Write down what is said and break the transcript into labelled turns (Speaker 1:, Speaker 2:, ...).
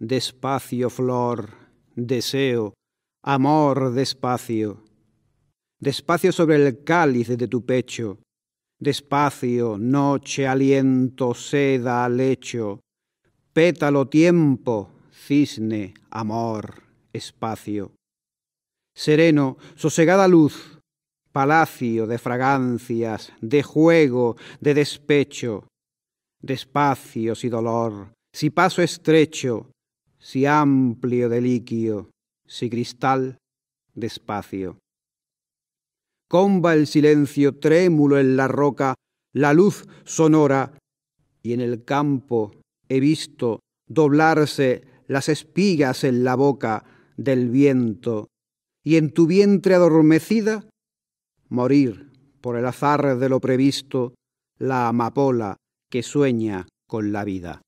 Speaker 1: Despacio, flor, deseo, amor, despacio. Despacio sobre el cáliz de tu pecho. Despacio, noche, aliento, seda, lecho. Pétalo, tiempo, cisne, amor, espacio. Sereno, sosegada luz, palacio de fragancias, de juego, de despecho. Despacio, si dolor, si paso estrecho, si amplio deliquio, si cristal, despacio. Comba el silencio trémulo en la roca, la luz sonora, y en el campo he visto doblarse las espigas en la boca del viento, y en tu vientre adormecida morir por el azar de lo previsto la amapola que sueña con la vida.